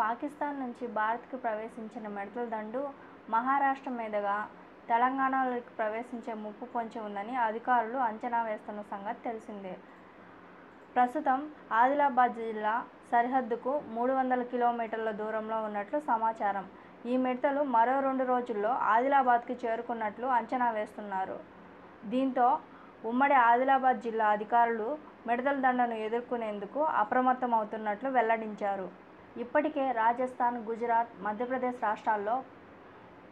పాకిస్తాన్ నుంచి భారత్కు ప్రవేశించిన మిడతల దండు మహారాష్ట్ర మీదుగా తెలంగాణలోకి ప్రవేశించే ముప్పు పొంచి ఉందని అధికారులు అంచనా వేస్తున్న సంగతి తెలిసిందే. ప్రస్తుతం ఆదిలాబాద్ జిల్లా సరిహద్దుకు మూడు వందల కిలోమీటర్ల దూరంలో ఉన్నట్లు సమాచారం. ఈ మిడతలు మరో రెండు రోజుల్లో ఆదిలాబాద్కి చేరుకున్నట్లు అంచనా వేస్తున్నారు. దీంతో ఉమ్మడి ఆదిలాబాద్ జిల్లా అధికారులు మిడతల దండను ఎదుర్కొనేందుకు అప్రమత్తమవుతున్నట్లు వెల్లడించారు. ఇప్పటికే రాజస్థాన్ గుజరాత్ మధ్యప్రదేశ్ రాష్ట్రాల్లో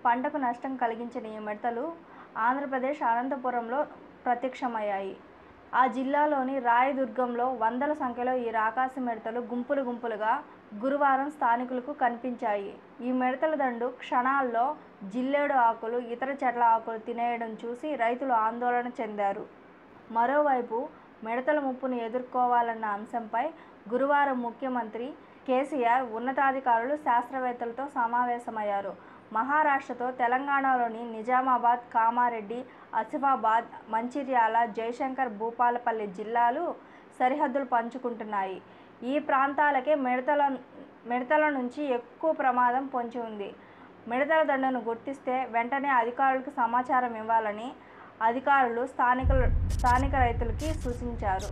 పంటకు నష్టం కలిగించిన ఈ మిడతలు ఆంధ్రప్రదేశ్ అనంతపురంలో ప్రత్యక్షమయ్యాయి. ఆ జిల్లాలోని రాయదుర్గంలో వందల సంఖ్యలో ఈ రాకాసి మిడతలు గుంపులు గుంపులుగా గురువారం స్థానికులకు కనిపించాయి. ఈ మిడతల దండు క్షణాల్లో జిల్లేడు ఆకులు ఇతర చెట్ల ఆకులు తినేయడం చూసి రైతులు ఆందోళన చెందారు. మరోవైపు మిడతల ముప్పును ఎదుర్కోవాలన్న అంశంపై గురువారం ముఖ్యమంత్రి కేసీఆర్ ఉన్నతాధికారులు శాస్త్రవేత్తలతో సమావేశమయ్యారు. మహారాష్ట్రతో తెలంగాణలోని నిజామాబాద్ కామారెడ్డి ఆసిఫాబాద్ మంచిర్యాల జయశంకర్ భూపాలపల్లి జిల్లాలు సరిహద్దులు పంచుకుంటున్నాయి. ఈ ప్రాంతాలకే మిడతల మిడతల నుంచి ఎక్కువ ప్రమాదం పొంచి ఉంది. మిడతల దండను గుర్తిస్తే వెంటనే అధికారులకు సమాచారం ఇవ్వాలని అధికారులు స్థానిక స్థానిక రైతులకి సూచించారు.